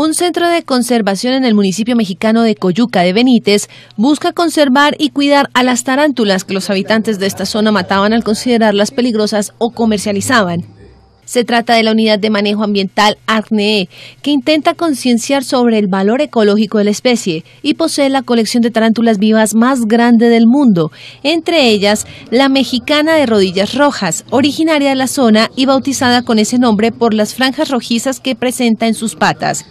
Un centro de conservación en el municipio mexicano de Coyuca de Benítez busca conservar y cuidar a las tarántulas que los habitantes de esta zona mataban al considerarlas peligrosas o comercializaban. Se trata de la unidad de manejo ambiental ARNE, que intenta concienciar sobre el valor ecológico de la especie y posee la colección de tarántulas vivas más grande del mundo, entre ellas la mexicana de rodillas rojas, originaria de la zona y bautizada con ese nombre por las franjas rojizas que presenta en sus patas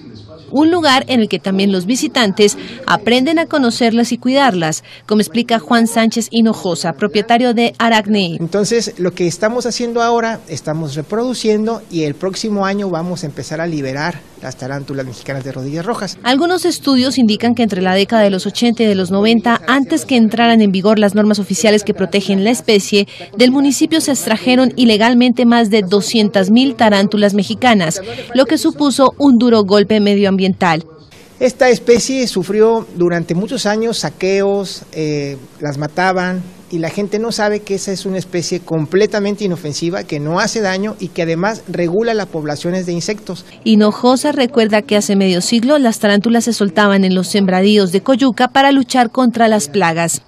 un lugar en el que también los visitantes aprenden a conocerlas y cuidarlas, como explica Juan Sánchez Hinojosa, propietario de Aracne. Entonces, lo que estamos haciendo ahora, estamos reproduciendo y el próximo año vamos a empezar a liberar las tarántulas mexicanas de rodillas rojas. Algunos estudios indican que entre la década de los 80 y de los 90, antes que entraran en vigor las normas oficiales que protegen la especie, del municipio se extrajeron ilegalmente más de 200.000 tarántulas mexicanas, lo que supuso un duro golpe medioambiental. Esta especie sufrió durante muchos años saqueos, eh, las mataban, y la gente no sabe que esa es una especie completamente inofensiva, que no hace daño y que además regula las poblaciones de insectos. Hinojosa recuerda que hace medio siglo las tarántulas se soltaban en los sembradíos de Coyuca para luchar contra las plagas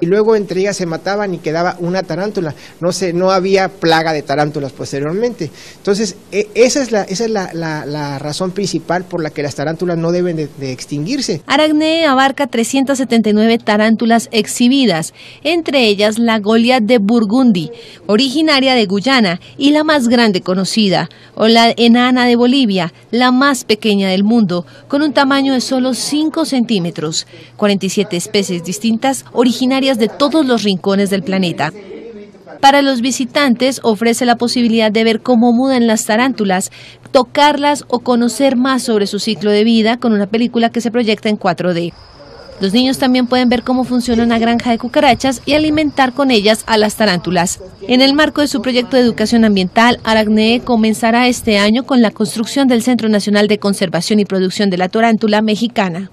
y luego entre ellas se mataban y quedaba una tarántula. No sé, no había plaga de tarántulas posteriormente. Entonces, e, esa es la, esa es la, razón principal por la que las tarántulas no deben de, extinguirse. Aracne abarca 379 tarántulas exhibidas, entre ellas la Goliath de Burgundy, originaria de Guyana y la más grande conocida, o la enana de Bolivia, la más pequeña del mundo, con un tamaño de solo 5 centímetros. 47 especies distintas originarias de todos los rincones del planeta. Para los visitantes ofrece la posibilidad de ver cómo mudan las tarántulas, tocarlas o conocer más sobre su ciclo de vida con una película que se proyecta en 4D. Los niños también pueden ver cómo funciona una granja de cucarachas y alimentar con ellas a las tarántulas. En el marco de su proyecto de educación ambiental, Aracnee comenzará este año con la construcción del Centro Nacional de Conservación y Producción de la Tarántula Mexicana.